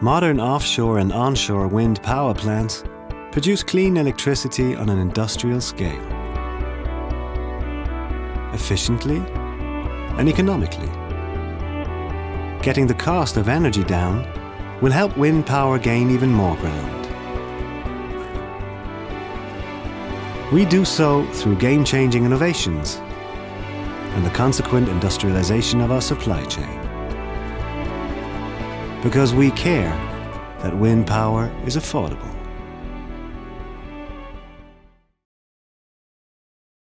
Modern offshore and onshore wind power plants produce clean electricity on an industrial scale, efficiently and economically. Getting the cost of energy down will help wind power gain even more ground. We do so through game-changing innovations and the consequent industrialization of our supply chain. Because we care that wind power is affordable.